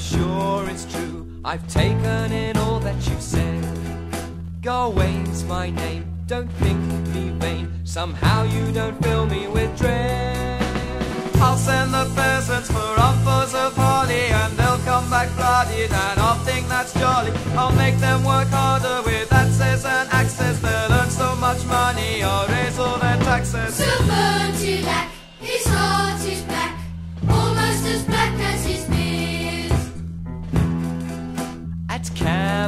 sure it's true. I've taken in all that you've said. Gawain's my name, don't think me vain. Somehow you don't fill me with dread. I'll send the peasants for offers of holly And they'll come back bloodied and I'll think that's jolly I'll make them work harder with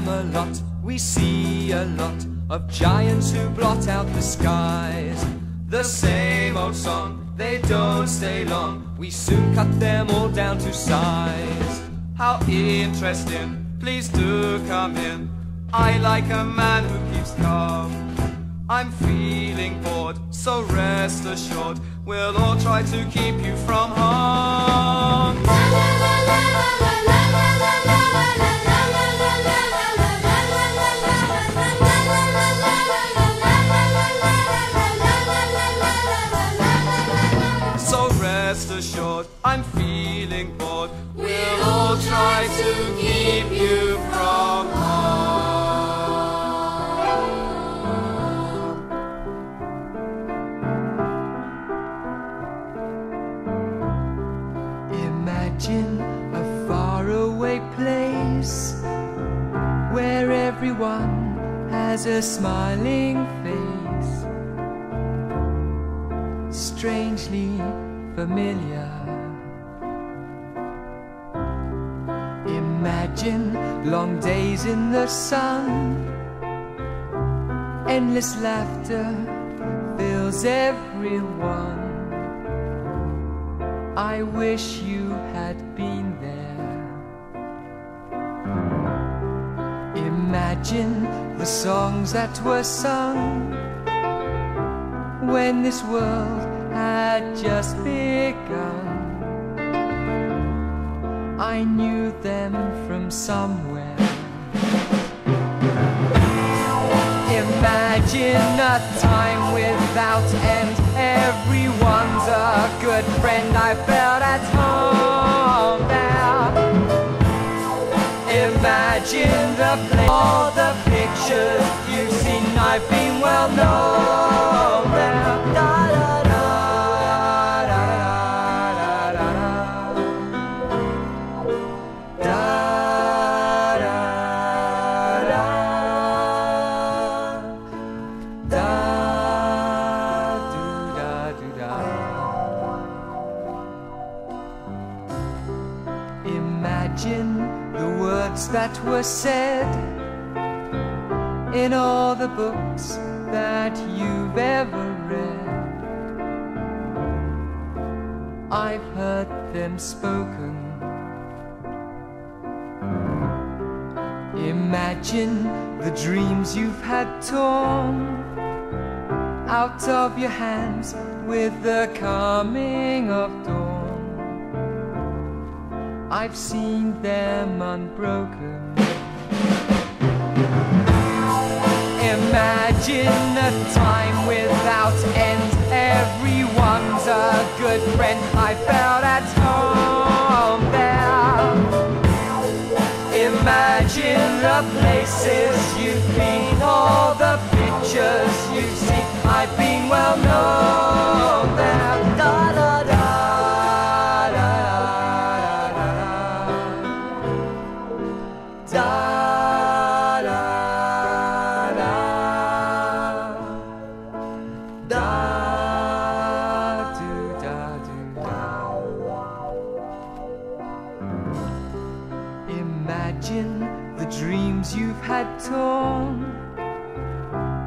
Camelot, we see a lot of giants who blot out the skies. The same old song, they don't stay long. We soon cut them all down to size. How interesting, please do come in I like a man who keeps calm I'm feeling bored, so rest assured We'll all try to keep you from harm La la la rest assured, I'm feeling bored. We'll all try to keep you from harm. Imagine a faraway place where everyone has a smiling face, strangely familiar. Imagine long days in the sun, endless laughter fills everyone. I wish you had been there. Imagine the songs that were sung when this world had just begun. I knew them from somewhere. Imagine a time without end. Everyone's a good friend. I felt at home there. Imagine the place, all the pictures you've seen. I've been well known Imagine the words that were said in all the books that you've ever read. I've heard them spoken. Imagine the dreams you've had torn out of your hands with the coming of dawn. I've seen them unbroken. Imagine a time without end. Everyone's a good friend. I felt at home there. Imagine the places you've been, all the pictures you've seen. I've been well known Imagine the dreams you've had torn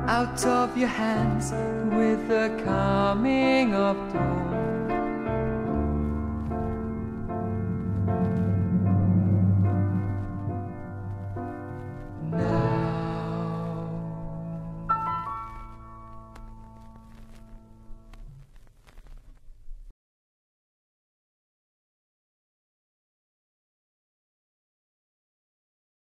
out of your hands with the coming of dawn.